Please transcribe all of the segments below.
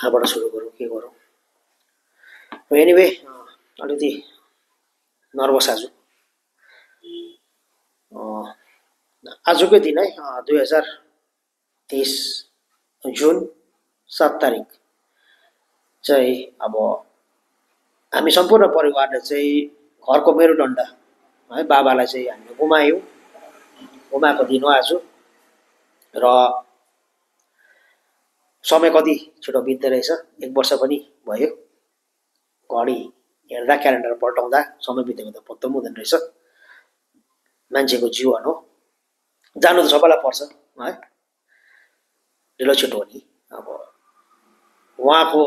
कहाँबाट सुरु गरौँ के गरौँ एनिवे अलिकति नर्भस आज आजकै दिन है दुई हजार तेइस जुन सात तारिक चाहिँ अब हामी सम्पूर्ण परिवारले चाहिँ घरको मेरुदण्ड है बाबालाई चाहिँ हामीले गुमायौँ गुमाएको दिन हो आज र समय कति छिटो बित्दो रहेछ? एक वर्ष पनि भयो। घडी हेर्दा क्यालेन्डर पल्टाउँदा समय बितेको त पत्तो पनि हुँदैन रहेछ। मान्छेको जीवन हो। जानु त सबैलाई पर्छ है? ढिलो छिटो हो नि। अब उहाँको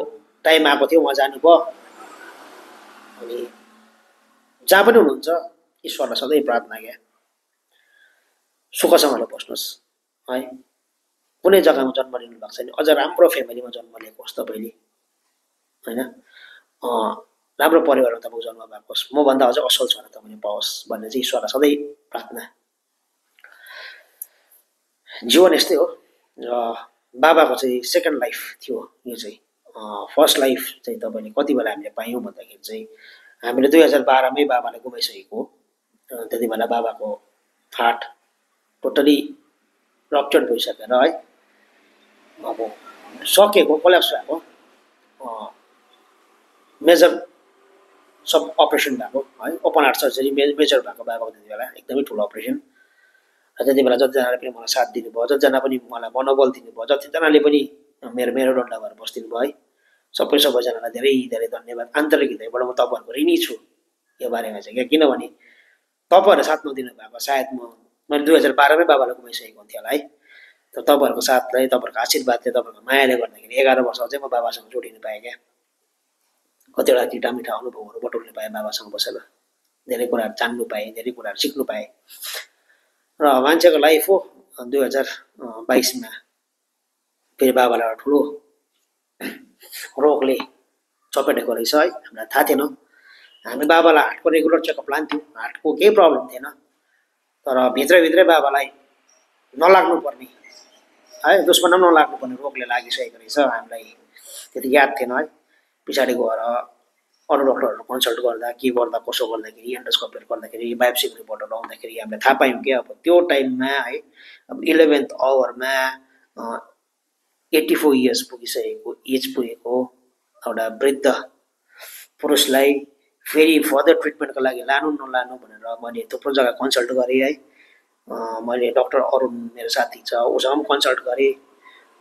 टाइम आएको थियो उहाँ जानुभयो। अनि जहाँ पनि हुनुहुन्छ ईश्वरलाई सधैँ प्रार्थना क्या सुखसँगले बस्नुहोस् है? कुनै जग्गामा जन्म लिनु भएको छैन। अझ राम्रो फ्यामिलीमा जन्म लिएको होस् तपाईँले। होइन? राम्रो परिवारमा तपाईँको जन्म भएको होस्। मभन्दा अझ असल छोरा तपाईँले पाओस् भन्ने चाहिँ ईश्वरलाई सधैँ प्रार्थना। जीवन यस्तै हो। र बाबाको चाहिँ सेकेन्ड लाइफ थियो यो चाहिँ। फर्स्ट लाइफ चाहिँ तपाईँले कति बेला हामीले पायौँ भन्दाखेरि चाहिँ हामीले दुई हजार बाह्रमै बाबालाई गुमाइसकेको त्यति बेला बाबाको हार्ट टोटली रप्चर्ड भइसकेर है अब सकेको कोल्याप्स भएको। मेजर सब अपरेसन भएको है ओपन हार्ट सर्जरी मे मेजर भएको बाबाको त्यति बेला एकदमै ठुलो अपरेसन त्यति बेला जतिजनाले पनि मलाई साथ दिनुभयो जतिजना पनि मलाई मनोबल दिनुभयो जतिजनाले पनि मेरो मेरो डन्डा भएर बसिदिनु भयो है। सबै सबैजनालाई धेरै धेरै धन्यवाद। आन्तरिक हृदयबाट म तपाईँहरूको ऋणी छु यो बारेमा चाहिँ क्या? किनभने तपाईँहरूले साथ नदिनु भएको सायद म मैले दुई हजार बाह्रमै बाबालाई गुमाइसकेको हुन्थेँ होला है। तपाईँहरूको साथलाई तपाईँहरूको आशीर्वादले तपाईँहरूको मायाले गर्दाखेरि एघार वर्ष चाहिँ म बाबासँग जोडिनु पाएँ क्या। कतिवटा टिटा मिठा अनुभवहरू बटुल्नु पाएँ बाबासँग बसेर। धेरै कुराहरू जान्नु पाएँ धेरै कुराहरू सिक्नु पाएँ। र मान्छेको लाइफ हो दुई हजार बाइसमा फेरि बाबालाई ठुलो रोगले चपेटेको रहेछ है हामीलाई थाहा थिएन। हामी बाबालाई हार्टको रेगुलर चेकअप लान्थ्यौँ हार्टको केही प्रब्लम थिएन। तर भित्रभित्रै बाबालाई नलाग्नु पर्ने है दुश्मन पनि नलाग्नु पर्ने रोगले लागिसकेको रहेछ हामीलाई त्यति याद थिएन है। पछाडि गएर अरू डक्टरहरू कन्सल्ट गर्दा के गर्दा कसो गर्दाखेरि एन्डोस्कोपीहरू गर्दाखेरि बायोप्सिक रिपोर्टहरू आउँदाखेरि हामीले थाहा पायौँ कि अब त्यो टाइममा है अब इलेभेन्थ आवरमा एट्टी फोर इयर्स पुगिसकेको एज पुगेको एउटा वृद्ध पुरुषलाई फेरि फर्दर ट्रिटमेन्टको लागि लानु नलानु भनेर मैले थुप्रो जग्गा कन्सल्ट गरेँ है। मैले डक्टर अरुण मेरो साथी छ उसँग पनि कन्सल्ट गरेँ।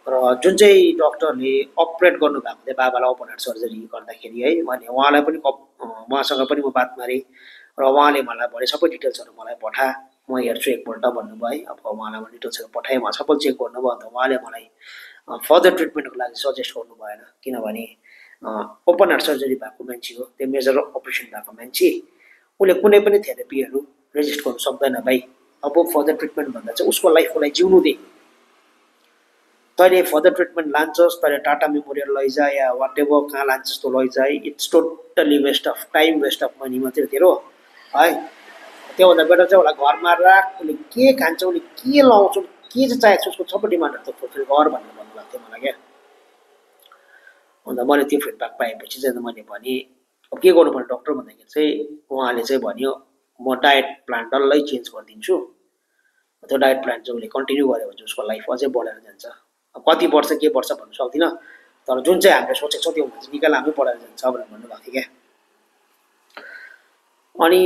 र जुन चाहिँ डक्टरले अपरेट गर्नुभएको थियो बाबालाई ओपन हार्ट सर्जरी गर्दाखेरि है मैले उहाँलाई पनि उहाँसँग पनि म बात मारेँ। र उहाँले मलाई भने सबै डिटेल्सहरू मलाई पठा म हेर्छु एकपल्ट भन्नुभयो है। अब उहाँलाई म डिटेल्सहरू पठाएँ उहाँ सबै चेक गर्नुभयो अन्त उहाँले मलाई फर्दर ट्रिटमेन्टको लागि सजेस्ट गर्नु भएन। किनभने ओपन हार्ट सर्जरी भएको मान्छे हो त्यो मेजर अपरेसन भएको मान्छे। उसले कुनै पनि थेरापीहरू रेजिस्ट गर्नु सक्दैन भाइ। अब फर्दर ट्रिटमेन्ट भन्दा चाहिँ उसको लाइफको लागि जिउनु दे। तैँले फर्दर ट्रिटमेन्ट लान्छस् तैँले टाटा मेमोरियल लैजा या वाट एभर कहाँ लान्छस् त्यो लैजा it's totally waste of time waste of money मात्रै तेरो है? त्योभन्दा बेटर चाहिँ उसलाई घरमा राख उसले के खान्छ उसले के लाउँछ के चाहिँ चाहिएको छ उसको सबै डिमान्डहरू त फुलफिल गर भनेर भन्नुभएको थियो मलाई क्या। अन्त मैले त्यो फिडब्याक पाएपछि चाहिँ मैले भनेँ अब के गर्नुपर्ने डक्टर भन्दाखेरि चाहिँ उहाँले चाहिँ भन्यो म डायट प्लान डल्लै चेन्ज गरिदिन्छु। त्यो डायट प्लान चाहिँ उसले कन्टिन्यू गऱ्यो भने चाहिँ उसको लाइफ अझै बढेर जान्छ। कति वर्ष के वर्ष भन्नु सक्दिनँ तर जुन चाहिँ हामीले सोचेको छ त्यो हुन्छ निकै लामै बढेर जान्छ भनेर भन्नुभएको थियो क्या। अनि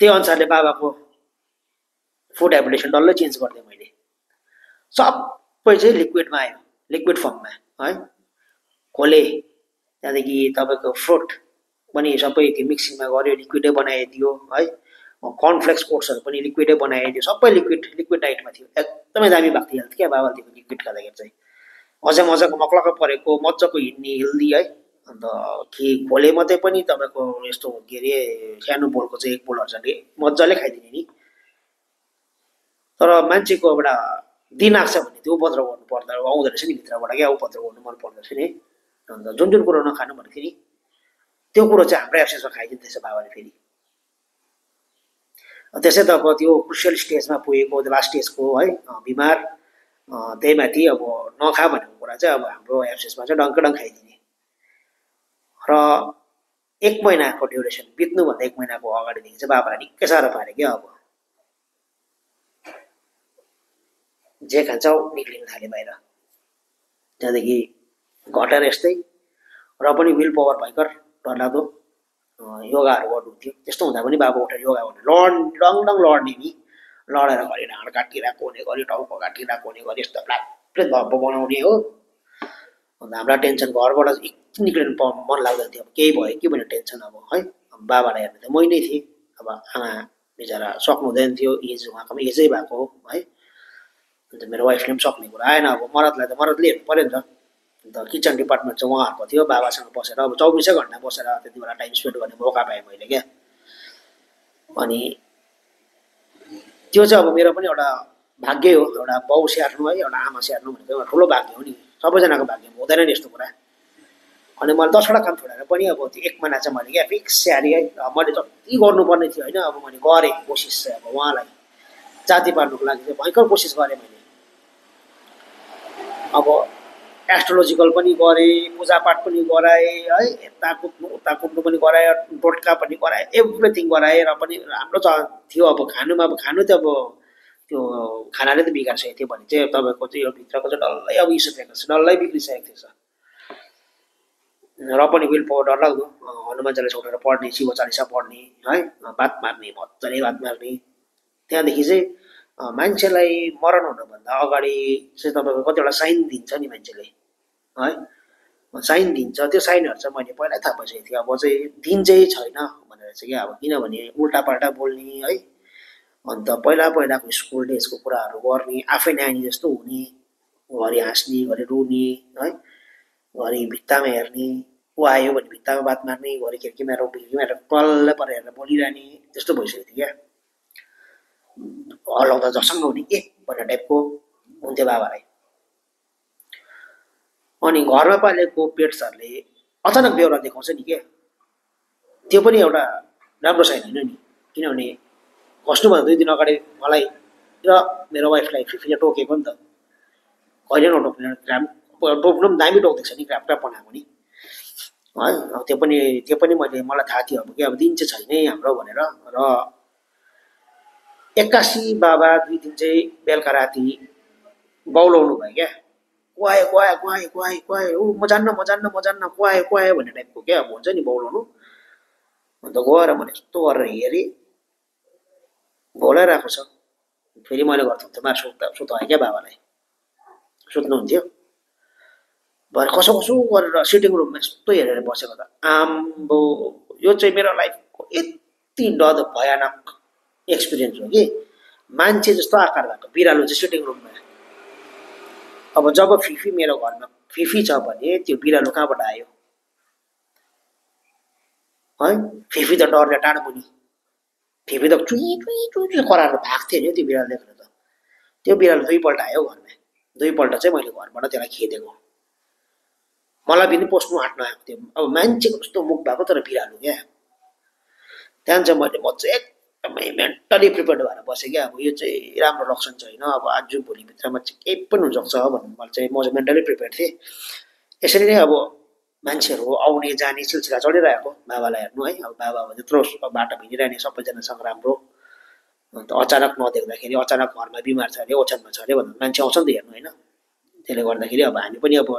त्यही अनुसारले बाबाको फुड हेबिटेसन डल्लै चेन्ज गरिदिएँ मैले। सबै चाहिँ लिक्विडमा आयो लिक्विड फर्ममा है। खोले त्यहाँदेखि तपाईँको फ्रुट पनि सबै त्यो मिक्सिङमा गऱ्यो लिक्विडै बनाइदियो है। कर्नफ्लेक्स ओट्सहरू पनि लिक्विडै बनाइदियो सबै लिक्विड लिक्विड डाइटमा थियो। एकदमै दामी भएको थियो। हेल्थ क्या त्यो लिक्विड खाँदाखेरि चाहिँ। अझै मजाको मक्लक्क परेको मजाको हिँड्ने हेल्दी है। अन्त के खोले मात्रै पनि तपाईँको यस्तो के अरे सानो बोलको चाहिँ एक बोलहरू चाहिँ मजाले खाइदिने नि। तर मान्छेको एउटा दिन आएको छ भने त्यो उपद्रव गर्नु पर्दा आउँदो रहेछ नि भित्रबाट। क्या उपद्रव गर्नु मन पर्दो रहेछ नि। अन्त जुन जुन कुरो नखानु भन्दाखेरि त्यो कुरो चाहिँ हाम्रै एब्सेन्समा खाइदिँदैछ बाबाले फेरि। त्यसै त अब त्यो क्रुसियल स्टेजमा पुगेको लास्ट स्टेजको है बिमार त्यही माथि अब नखा भनेको कुरा चाहिँ अब हाम्रो एप्सेसमा चाहिँ डङ्क डङ्क खाइदिने। र एक महिनाको ड्युरेसन बित्नुभन्दा एक महिनाको अगाडिदेखि चाहिँ बाबालाई निकै साह्रो पाऱ्यो क्या अब। जे खान्छ निक्लिन थाल्यो बाहिर। त्यहाँदेखि घटेर यस्तै र पनि विल पावर भयङ्कर डरलाग्दो। योगाहरू गर्नुहुन्थ्यो त्यस्तो हुँदा पनि बाबा उठेर योगा गर्ने लड डङ डङ लड्ने नि। लडेर घरि ढाँड काटिरहेको हुने गरी टाउको काटिरहेको हुने गरी यस्तो प्लाट भप्पो बनाउने हो। अन्त हामीलाई टेन्सन घरबाट एकछिन निक्लिनु मन लाग्दैन थियो। अब केही भयो कि भन्ने टेन्सन अब है? बाबालाई हेर्ने त मै नै थिएँ। अब आमा बिचरा सक्नु हुँदैन थियो। एज उहाँको पनि एजै भएको हो है? अन्त मेरो वाइफले पनि सक्ने कुरा आएन अब। मरदलाई त मरदले हेर्नु पऱ्यो नि त। अन्त किचन डिपार्टमेन्ट चाहिँ उहाँहरूको थियो बाबासँग बसेर अब चौबिसै घन्टा बसेर त्यति बेला टाइम स्पेन्ड गर्ने मौका पाएँ मैले क्या। अनि त्यो चाहिँ अब मेरो पनि एउटा भाग्य हो एउटा बाउ स्याहार्नु है एउटा आमा स्याहार्नु भनेको एउटा ठुलो भाग्य हो नि। सबैजनाको भाग्य हुँदैन नि यस्तो कुरा। अनि मैले दसवटा काम छोडेर पनि अब त्यो एक महिना चाहिँ मैले क्या फिक्स स्याहारेँ है मैले जति गर्नुपर्ने थियो होइन अब मैले गरेँ कोसिस चाहिँ अब उहाँलाई। जाति पार्नुको लागि चाहिँ भयङ्कर कोसिस गरेँ मैले। अब एस्ट्रोलोजिकल पनि गरेँ पूजापाठ पनि गराएँ है यता कुद्नु उता कुद्नु पनि गराएँ टोटका पनि गराएँ एभ्रिथिङ गराएँ र पनि राम्रो त थियो अब खानुमा अब खानु त अब त्यो खानाले त बिगारिसकेको थियो भने चाहिँ तपाईँको चाहिँ यो भित्रको चाहिँ डल्लै अब इफेक्ट छ डल्लै बिग्रिसकेको थिएछ र पनि विल पावर डरलाग्दो हनुमान चालिसा उठेर पढ्ने शिव चालिसा पढ्ने है बात मार्ने मजाले बात मार्ने त्यहाँदेखि चाहिँ मान्छेलाई मरण हुनुभन्दा अगाडि चाहिँ तपाईँको कतिवटा साइन दिन्छ नि मान्छेले। है साइन दिन्छ। त्यो साइनहरू चाहिँ मैले पहिल्यै थाहा पाइसकेको थिएँ। अब चाहिँ दिन चाहिँ छैन भनेर चाहिँ क्या। अब किनभने उल्टापाल्टा बोल्ने है? अन्त पहिला पहिलाको स्कुल डेजको कुराहरू गर्ने आफै नानी जस्तो हुने घरि हाँस्ने घरि रुने है? घरि भित्तामा हेर्ने को आयो भने भित्तामा बात मार्ने घरि खिर्कीमा खिर्कीमा टल्ल परेर हेरेर बोलिरहने त्यस्तो भइसकेको थियो क्या। हल्लाउँदा जसँग हुने ए भन्ने टाइपको हुन्थ्यो बाबालाई। अनि घरमा पालेको पेट्सहरूले अचानक बेहोरा देखाउँछ नि के? त्यो पनि एउटा राम्रो छैन होइन नि। किनभने खस्नुभन्दा दुई दिन अगाडि मलाई र मेरो वाइफलाई फिफीले टोकेको नि त। कहिले नटोक्ने क्राम टोक्नु पनि दामी टोक्दैछ नि क्राप क्राप बनाएको नि। है त्यो पनि त्यो पनि मैले मलाई थाहा थियो अब कि अब दिन चाहिँ छैन हाम्रो भनेर। र एक्कासी बाबा दुई दिन चाहिँ बेलुका राति बौलाउनु भयो क्या। कुहायो कुहायो कुहायो कुहायो कुहायो ऊ म जान्न म जान्न म जान्न कुहायो कुहायो भन्ने टाइपको क्या अब हुन्छ नि बौलाउनु अन्त गएर मैले यस्तो गरेर हेरेँ बोलाइरहेको छ फेरि मैले घर थुप्रोमा सुत्दा सुताएँ क्या बाबालाई सुत्नुहुन्थ्यो भरे कसो कसो गरेर सिटिङ रुममा यस्तो हेरेर बसेको त आम्बो यो चाहिँ मेरो लाइफको यति डद भयानक एक्सपिरियन्स हो कि मान्छे जस्तो आकार भएको बिरालो चाहिँ सिटिङ रुममा अब जब फिफी मेरो घरमा फिफी छ भने त्यो बिरालो कहाँबाट आयो? है? फिफी त डरले टाढो पनि फिफी त चुई चुई चुई कराएर भएको थियो नि त्यो बिरालो देखेर त। त्यो बिरालो दुईपल्ट आयो घरमा। दुईपल्ट चाहिँ मैले घरबाट त्यसलाई खेदेको। मलाई पनि पोस्नु आँट्न आएको थियो। अब मान्छेको जस्तो मुख भएको तर बिरालो क्या। त्यहाँदेखि चाहिँ मैले म चाहिँ एकदमै मेन्टली प्रिपेयर्ड भएर बसेँ क्या। अब यो चाहिँ राम्रो लक्षण छैन अब आज भोलिभित्रमा चाहिँ केही पनि हुनसक्छ भन्नु मैले चाहिँ म चाहिँ मेन्टली प्रिपेयर थिएँ। यसरी नै अब मान्छेहरू आउने जाने सिलसिला चलिरहेको। बाबालाई हेर्नु है। अब बाबा अब त्यत्रो बाटो हिँडिरहने सबैजनासँग राम्रो। अन्त अचानक नदेख्दाखेरि अचानक घरमा बिमार छ अरे ओछ्यानमा छ अरे भन्दा मान्छे आउँछ नि त हेर्नु होइन। त्यसले गर्दाखेरि अब हामी पनि अब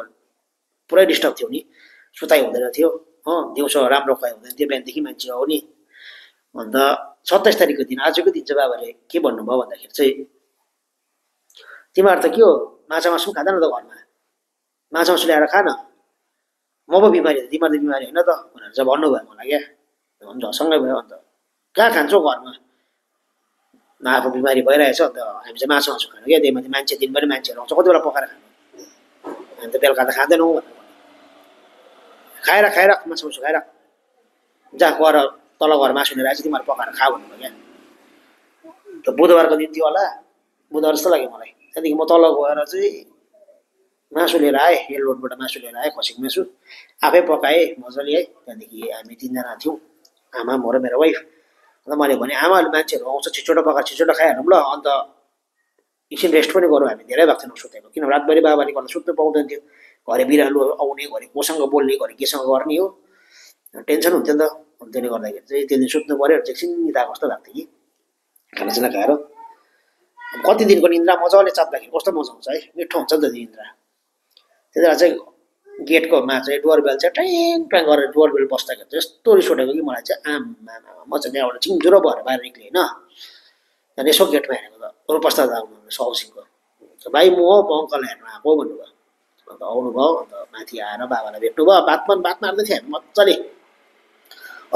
पुरै डिस्टर्ब थियौँ नि। सुताइ हुँदैन थियो। हो दिउँसो राम्रो खुवाइ हुँदैन थियो। बिहानदेखि मान्छे आउने। अन्त सत्ताइस तारिकको दिन आजको दिन चाहिँ बाबाले के भन्नुभयो भन्दाखेरि चाहिँ तिमीहरू त के हो माछा मासु खाँदैन त घरमा? माछा मासु ल्याएर खान? म पो बिमारी हो तिमीहरू त बिमारी होइन त भनेर चाहिँ भन्नुभयो मलाई क्या। हुन्छ सँगै भयो अन्त। कहाँ खान्छौ घरमा? आफू बिमारी भइरहेछ अन्त हामी चाहिँ मासु मासु खानु क्या त्यही माथि मान्छे दिनभरि मान्छेहरू आउँछ। कति बेला पकाएर खानु? हामी त बेलुका त खाँदैनौँ भनेर खाएर खाएर मासु मासु खाएर। जहाँ गएर तल घर मासु लिएर आएछ तिमीहरू पकाएर खा भन्नुभयो क्या। त बुधबारको दिन थियो होला बुधबार जस्तो लाग्यो मलाई। त्यहाँदेखि म तल गएर चाहिँ मासु लिएर आएँ रेल रोडबाट मासु लिएर आएँ खसीको मासु आफै पकाएँ मजाले है त्यहाँदेखि हामी तिनजना थियौँ आमा म र मेरो वाइफ अन्त मैले भने आमाहरूले मान्छेहरू आउँछ छिटो पकाएर छिटो खाइहालौँ ल। अन्त एकछिन रेस्ट पनि गरौँ हामी धेरै भएको थिएनौँ सुतेको किन रातभरि बाबाले गर्दा सुत्नु पाउँदैन थियो। घरि बिरालो आउने घरि कोसँग बोल्ने घरि केसँग गर्ने हो। टेन्सन हुन्थ्यो नि त। त्यसले गर्दाखेरि चाहिँ त्यो दिन सुत्नु पऱ्यो एकछिन निदा कस्तो भएको थियो कि खानासाना खाएर कति दिनको निन्द्रा मजाले चाप्दाखेरि कस्तो मजा हुन्छ है? मिठो हुन्छ नि त निन्द्रा। त्यति बेला चाहिँ गेटकोमा चाहिँ डोरबेल चाहिँ ट्याङ ट्याङ गरेर डोरबेल बस्दाखेरि चाहिँ यस्तो रिस उठेको कि मलाई चाहिँ आमा म चाहिँ त्यहाँबाट चिङ्जुरो भएर बाहिर निक्लेँ होइन। त्यहाँदेखि यसो गेटमा हेरेको त रूपस्ता आउनु साउसीको। भाइ म हो म अङ्कल हेर्नु आएको भन्नुभयो। अन्त आउनुभयो अन्त माथि आएर बाबालाई भेट्नुभयो। बात बात मार्दै थिएँ हामी मजाले।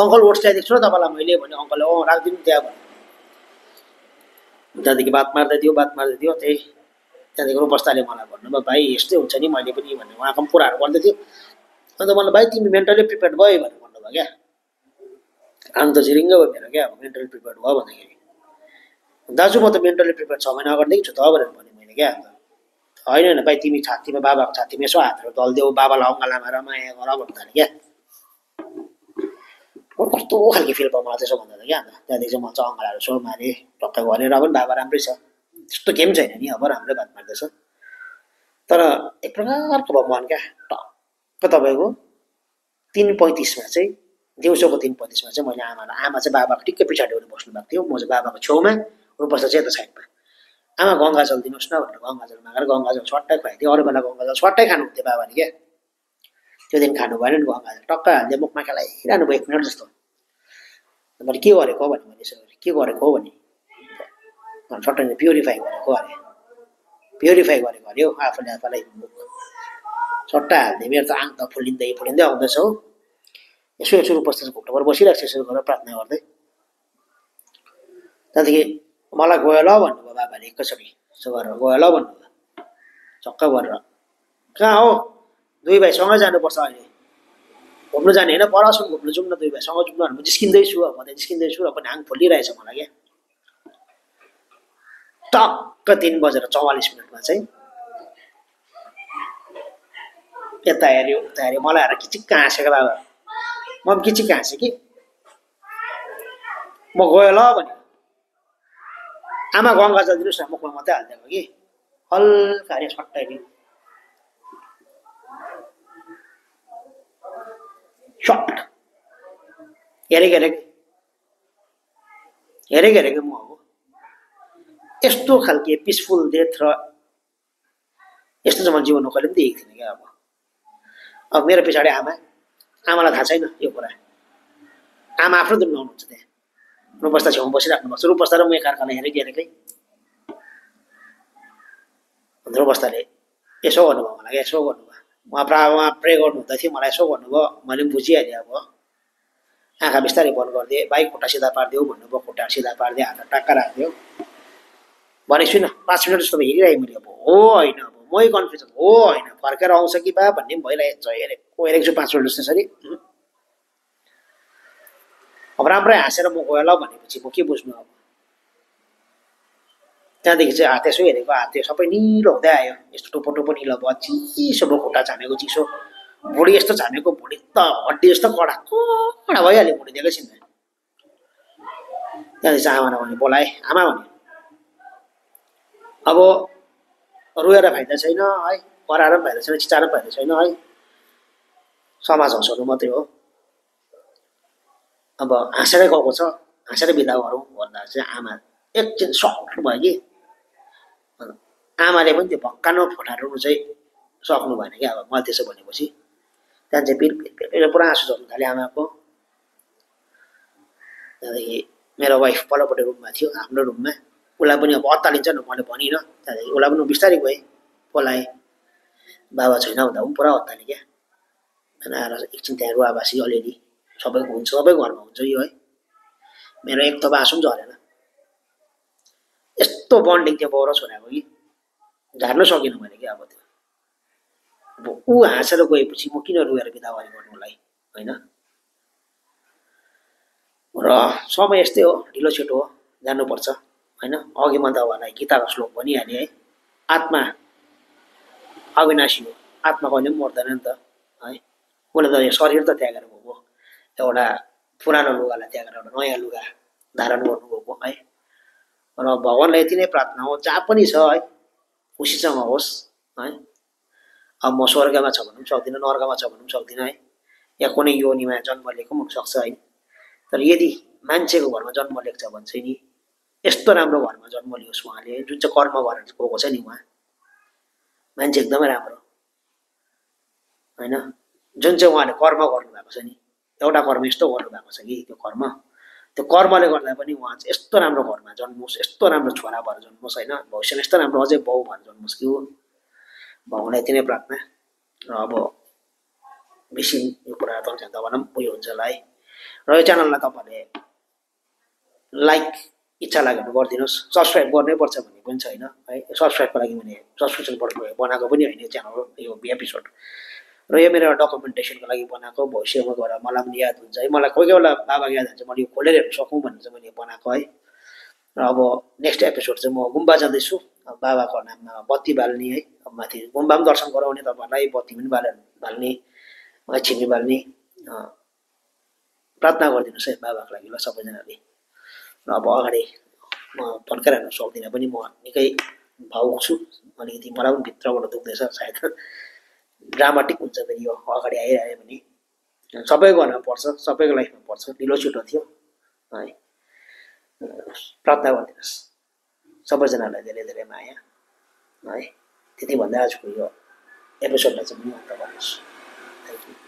अङ्कल ओट्स ल्याइदिएको छु र तपाईँलाई मैले भने अङ्कलले अँ राखिदिनु त्यहाँ भने। त्यहाँदेखि बात मार्दै दियो बात मार्दै दियो त्यही त्यहाँदेखि रूपस्ताले मलाई भन्नुभयो भाइ यस्तै हुन्छ नि मैले पनि भन्ने उहाँको पनि कुराहरू गर्दै थियो अन्त मलाई भाइ तिमी मेन्टली प्रिपेयर भयो भनेर भन्नुभयो क्या। आम त झिरिङ्ग भयो मेरो क्या अब मेन्टली प्रिपेयर भयो भन्दाखेरि। दाजु म त मेन्टली प्रिपेयर छ महिना अगाडिदेखि छु त भनेर भने मैले क्या अन्त। होइन होइन भाइ तिमी छातीमा बाबाको छातीमा यसो हातहरू दलिदेऊ बाबालाई अङ्गालामा र माया गर भन्नु थालेँ क्या। कस्तो खालको फिल भयो मलाई त्यसो भन्दा त क्या अन्त त्यहाँदेखि चाहिँ म चाहिँ अङ्गालाहरू सो मारेँ टक्क गरेर पनि बाबा राम्रै छ त्यस्तो पनि छैन नि अब राम्रै बात मार्दैछ तर एक प्रकारको भयो मन क्या टक्क तपाईँको तिन पैँतिसमा चाहिँ दिउँसोको तिन पैँतिसमा चाहिँ मैले आमालाई आमा चाहिँ बाबाको ठिक्कै पछाडि बस्नु भएको थियो म चाहिँ बाबाको छेउमा रूपस्थ चाहिँ यता साइडमा आमा गङ्गाजल दिनुहोस् न भनेर गङ्गाजल मागेर गङ्गाजल छट्टै खुवाइदियो अरू बेला गङ्गाजल छट्टै खानुहुन्थ्यो बाबाले क्या त्यो दिन खानु भएन नि गङ्गाजल टक्क हाल्दै मुखमा खेलाइरहनु भयो एक मिनट जस्तो मैले के गरेको भने मैले यसो के गरेको हो भने? सट्टै प्युरिफाई गरेको अरे। प्युरिफाई गरेको अरे हौ आफूले आफूलाई सट्टा हाल्दै मेरो त आङ त फुलिँदै फुलिँदै आउँदैछ हौ। यसो यसो उपस्थित घुट्टोबाट बसिरहेको छ यसो गरेर प्रार्थना गर्दै। त्यहाँदेखि मलाई गयो ल भन्नुभयो बाबाले एकैचोटि। यसो गरेर गयो ल भन्नुभयो। चक्क गरेर। कहाँ हो? दुई भाइ सँगै जानुपर्छ अहिले। घुम्नु जाने होइन परसम्म घुम्नु जाउँ न दुई भाइ सँगै जाउँ न म जिस्किँदैछु अब त जिस्किँदैछु र पनि आङ फुलिरहेछ मलाई क्या। टक्क तिन बजेर चौवालिस मिनटमा चाहिँ यता हेऱ्यो उता हेऱ्यो मलाई हेरेर किचिक्क हाँसेको बाबा म पनि किचिक्क हाँसेँ कि? म गयो ल भने। आमा गङ्गा दिनुहोस् न मुखमा मात्रै हालिदिएको कि। हल्का अरे सट्टै सट हेरेको हेरेको हेरेको म अब यस्तो खालके पिसफुल डेथ र यस्तो मैले जीवनमा कहिले पनि देखेको थिइनँ क्या अब अब मेरो पछाडि आमा आमालाई थाहा छैन यो कुरा आमा आफ्नो दुनियाँ आउनुहुन्छ त्यहाँ रूपस्ता छेउमा बसिराख्नु भएको छ रूपस्ता र म एकअर्कालाई हेरेकै हेरेकै अन्त रूपस्ताले यसो गर्नुभयो मलाई यसो गर्नुभयो उहाँ प्रा उहाँ प्रे गर्नुहुँदै थियो मलाई यसो भन्नुभयो मैले पनि बुझिहालेँ अब। आँखा बिस्तारै बन्द गरिदिएँ। बाइक खुट्टा सिधा पारिदियो भन्नुभयो खुट्टा सिधा पारिदियो हात टाक्का राखिदियो। भनेको छुइनँ पाँच मिनट जस्तो हेरिरहेँ मैले अब हो होइन अब मै कन्फ्युजन हो होइन फर्केर आउँछ कि बा? भन्ने पनि भइरहेको छ। हेरेको हेरेको छु पाँच मिनट जस्तो यसरी? अब राम्रै हाँसेर म गयो ल भनेपछि म के बुझ्नु अब? त्यहाँदेखि चाहिँ हात यसो हेरेको हात सबै निलो हुँदै आयो यस्तो टोपो टोपो निलो भयो चिसो भयो खुट्टा झामेको चिसो भुँडी यस्तो झामेको भुँडी त हड्डी जस्तो कडा कडा भइहाल्यो भुँडी दिएको त्यहाँदेखि चाहिँ आमालाई भने बोलाएँ आमा भने अब रोएर फाइदा छैन है कराएर पनि फाइदा छैन चिचाएर पनि फाइदा छैन है समाज हँसाउनु मात्रै हो अब हाँसेरै गएको छ हाँसेरै बिदा गरौँ भन्दा चाहिँ आमा एकछिन सक्नु भयो कि आमाले पनि त्यो भक्कानो फुटाउनु चाहिँ सक्नु भएन कि अब मैले त्यसो भनेपछि। त्यहाँदेखि चाहिँ पिर पिर पुरा आँसु झर्नु थाल्यो आमाको। त्यहाँदेखि मेरो वाइफ पल्लोपट्टि रुममा थियो आफ्नो रुममा। उसलाई पनि अब अत्तालिन्छ न मैले भनिनँ। त्यहाँदेखि उसलाई पनि बिस्तारै गएँ बोलाएँ बाबा छैन भन्दा पनि पुरा अत्ताले क्या। आएर एकछिन त्यहाँ रुवाबासी अलिअलि सबैको हुन्छ सबै घरमा हुन्छ यो है। मेरो एक थप आँसु पनि झरेन। यस्तो बन्डिङ थियो बाउ र छोराको कि। झार्नु सकिनँ मैले कि अब त्यो। अब ऊ हाँसेर गएपछि म किन रोएर बिदा गरेँ गर्नुलाई होइन? र समय यस्तै हो ढिलो छिटो हो जानुपर्छ होइन? अघि म तपाईँलाई गीताको श्लोक भनिहालेँ है। आत्मा अविनाशी हो आत्मा कहिले पनि मर्दैन नि त है? उसले त यो शरीर त त्यागेर गएको एउटा पुरानो लुगालाई त्यागेर एउटा नयाँ लुगा धारण गर्नुभएको है? र भगवान्लाई यति नै प्रार्थना हो जहाँ पनि छ है? खुसीसँग होस् है? अब म स्वर्गमा छ भन्नु पनि सक्दिनँ नर्गमा छ भन्नु पनि सक्दिनँ है? या कुनै योनिमा जन्म लिएको पनि हुनसक्छ होइन तर यदि मान्छेको घरमा जन्म लिएको छ भने चाहिँ नि यस्तो राम्रो घरमा जन्म लियोस् उहाँले जुन चाहिँ कर्म गरेर गएको छ नि उहाँ। मान्छे एकदमै राम्रो। होइन? जुन चाहिँ उहाँले कर्म गर्नुभएको छ नि एउटा कर्म यस्तो गर्नुभएको छ कि त्यो कर्म त्यो कर्मले गर्दा पनि उहाँ चाहिँ यस्तो राम्रो घरमा जन्मोस् यस्तो राम्रो छोरा भएर जन्मोस् होइन? भविष्यमा यस्तो राम्रो अझै बाउ भएर जन्मोस् कि हो? भगवान्लाई यति नै प्रार्थना। र अब बेसी यो कुरा त तपाईँलाई पनि उयो हुन्छ होला है। र यो च्यानललाई तपाईँहरूले लाइक इच्छा लाग्यो भने गरिदिनुहोस्। सब्सक्राइब गर्नै पर्छ भन्ने पनि छैन है? सब्सक्राइबको लागि मैले सब्सक्रिप्सन बनाएको पनि होइन च्यानल यो एपिसोड। र यो मेरो डकुमेन्टेसनको लागि बनाएको भविष्यमा गएर मलाई पनि याद हुन्छ है। मलाई कोही कोही बेला बाबाको याद हुन्छ मैले यो खोलेर हेर्नु सकौँ भनेर चाहिँ मैले बनाएको है। र अब नेक्स्ट एपिसोड चाहिँ म गुम्बा जाँदैछु। बाबाको नाममा बत्ती बाल्ने है। माथि गुम्बा पनि दर्शन गराउने तपाईँहरूलाई। बत्ती पनि बाल बाल्ने छिमी बाल्ने प्रार्थना गरिदिनुहोस् है बाबाको लागि ल सबैजनाले। र अब अगाडि म तन्काइरहनु सक्दिनँ पनि म निकै भावुक छु। अलिकति मलाई पनि भित्रबाट दुख्दैछ सायद। ड्रामाटिक हुन्छ फेरि यो अगाडि आइरह्यो भने। सबैको घरमा पर्छ सबैको लाइफमा पर्छ। ढिलो छिटो थियो। है। प्रार्थना गरिदिनुहोस् सबैजनालाई धेरै धेरै माया। है। त्यति भन्दा आजको यो एपिसोडलाई चाहिँ म अन्त गर्नुहोस् थ्याङ्क यू